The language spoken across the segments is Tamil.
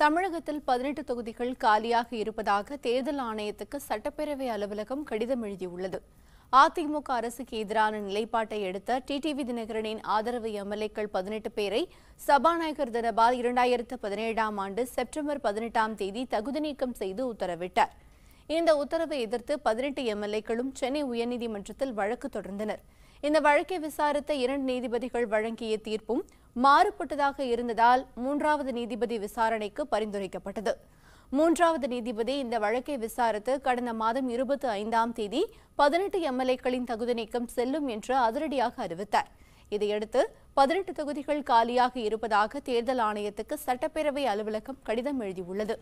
தமிழகத்தில் பதினெட்டு தொகுதிகள் காலியாக இருப்பதாக தேர்தல் ஆணையத்துக்கு சட்டப்பேரவை அலுவலகம் கடிதம் எழுதியுள்ளது. அதிமுக அரசுக்கு எதிரான நிலைப்பாட்டை எடுத்த டிடிவி தினகரனின் ஆதரவு எம்எல்ஏக்கள் பதினெட்டு பேரை சபாநாயகர் தனபால் இரண்டாயிரத்து பதினேழாம் ஆண்டு செப்டம்பர் பதினெட்டாம் தேதி தகுதி நீக்கம் செய்து உத்தரவிட்டார். இந்த உத்தரவை எதிர்த்து பதினெட்டு எம்எல்ஏக்களும் சென்னை உயர்நீதிமன்றத்தில் வழக்கு தொடர்ந்தனர். இந்த வழக்கை விசாரித்த இரண்டு நீதிபதிகள் வழங்கிய தீர்ப்பும் மாறுபட்டதாக இருந்ததால் மூன்றாவது நீதிபதி விசாரணைக்கு பரிந்துரைக்கப்பட்டது. மூன்றாவது நீதிபதி இந்த வழக்கை விசாரித்து கடந்த மாதம் இருபத்தி ஐந்தாம் தேதி பதினெட்டு எம்எல்ஏக்களின் தகுதி நீக்கம் செல்லும் என்று அதிரடியாக அறிவித்தார். இதையடுத்து பதினெட்டு தொகுதிகள் காலியாக இருப்பதாக தேர்தல் ஆணையத்துக்கு சட்டப்பேரவை அலுவலகம் கடிதம் எழுதியுள்ளது.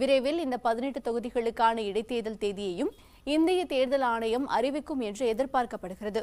விரைவில் இந்த பதினெட்டு தொகுதிகளுக்கான இடைத்தேர்தல் தேதியையும் இந்திய தேர்தல் ஆணையம் அறிவிக்கும் என்று எதிர்பார்க்கப்படுகிறது.